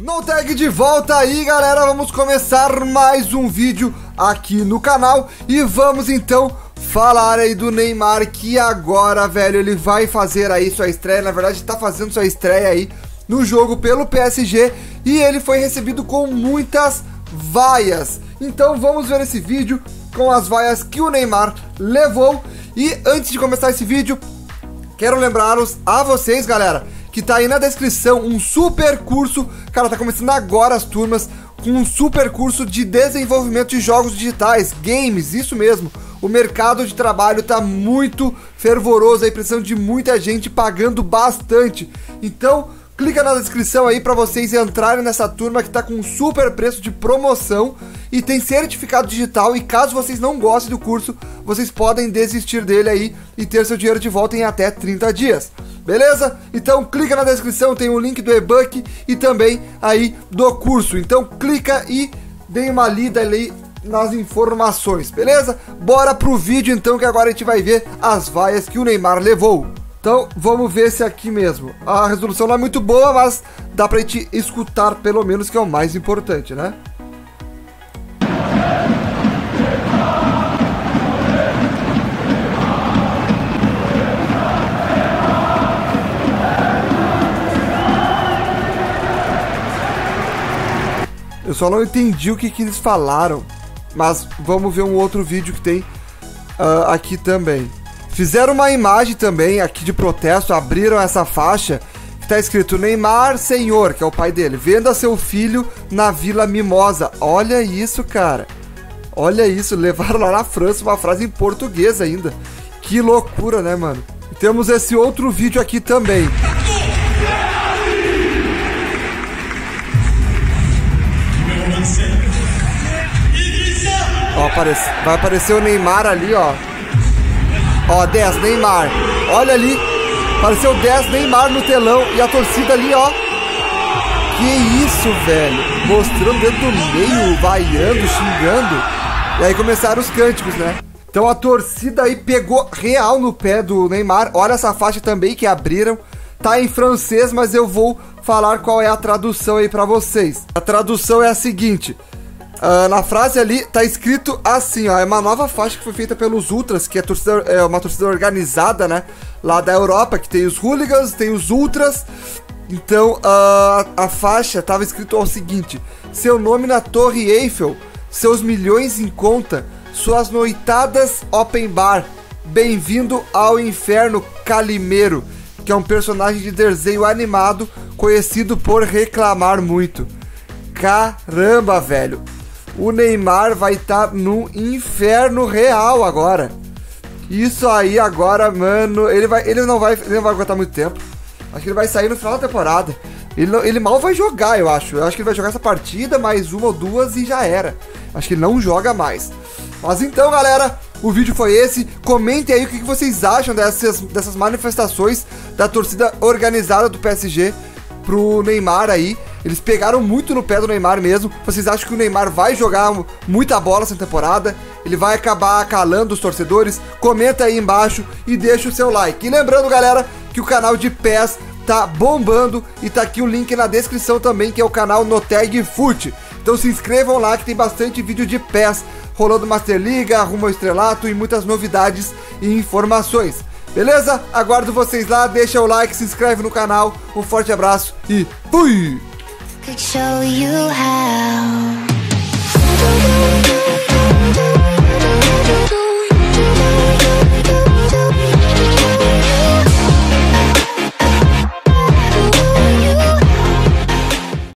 No tag de volta aí, galera. Vamos começar mais um vídeo aqui no canal e vamos então falar aí do Neymar que agora, velho, ele vai fazer aí sua estreia. Na verdade, tá fazendo sua estreia aí no jogo pelo PSG e ele foi recebido com muitas vaias. Então vamos ver esse vídeo com as vaias que o Neymar levou. E antes de começar esse vídeo, quero lembrar-os a vocês, galera, que tá aí na descrição um super curso. Cara, tá começando agora as turmas com um super curso de desenvolvimento de jogos digitais, games, isso mesmo. O mercado de trabalho tá muito fervoroso aí, precisando de muita gente pagando bastante. Então, clica na descrição aí para vocês entrarem nessa turma que tá com um super preço de promoção e tem certificado digital e caso vocês não gostem do curso, vocês podem desistir dele aí e ter seu dinheiro de volta em até 30 dias. Beleza? Então clica na descrição, tem o link do e-book e também aí do curso. Então clica e dê uma lida ali nas informações, beleza? Bora pro vídeo então que agora a gente vai ver as vaias que o Neymar levou. Então vamos ver se aqui mesmo. A resolução não é muito boa, mas dá pra gente escutar pelo menos que é o mais importante, né? Eu só não entendi o que, que eles falaram. Mas vamos ver um outro vídeo que tem uh, aqui também. Fizeram uma imagem também aqui de protesto, abriram essa faixa que tá escrito Neymar Senhor, que é o pai dele, venda seu filho na Vila Mimosa. Olha isso, cara. Olha isso, levaram lá na França uma frase em português ainda. Que loucura, né, mano? E temos esse outro vídeo aqui também. Ó, aparece, vai aparecer o Neymar ali, ó. Ó, 10, Neymar. Olha ali. Apareceu 10 Neymar no telão e a torcida ali, ó. Que isso, velho. Mostrando dentro do meio, vaiando, xingando. E aí começaram os cânticos, né? Então a torcida aí pegou real no pé do Neymar. Olha essa faixa também que abriram. Tá em francês, mas eu vou falar qual é a tradução aí para vocês. A tradução é a seguinte: Uh, na frase ali tá escrito assim, ó, é uma nova faixa que foi feita pelos Ultras, que é, torcida, é uma torcida organizada, né, lá da Europa, que tem os hooligans, tem os Ultras. Então, uh, a faixa tava escrito o seguinte: seu nome na Torre Eiffel, seus milhões em conta, suas noitadas open bar. Bem-vindo ao inferno Calimeiro, que é um personagem de desenho animado conhecido por reclamar muito. Caramba, velho o Neymar vai estar tá no inferno real agora. Isso aí agora, mano, ele vai, ele não vai, ele não vai aguentar muito tempo. Acho que ele vai sair no final da temporada. Ele, ele mal vai jogar, eu acho. Eu acho que ele vai jogar essa partida, mais uma ou duas e já era. Acho que ele não joga mais. Mas então, galera, o vídeo foi esse. Comentem aí o que vocês acham dessas, dessas manifestações da torcida organizada do PSG pro Neymar aí. Eles pegaram muito no pé do Neymar mesmo. Vocês acham que o Neymar vai jogar muita bola essa temporada? Ele vai acabar calando os torcedores? Comenta aí embaixo e deixa o seu like. E lembrando, galera, que o canal de PES tá bombando e tá aqui o link na descrição também, que é o canal Noteg Foot. Então se inscrevam lá que tem bastante vídeo de PES rolando Master Liga, rumo ao estrelato e muitas novidades e informações. Beleza? Aguardo vocês lá, deixa o like, se inscreve no canal. Um forte abraço e fui! could show you how.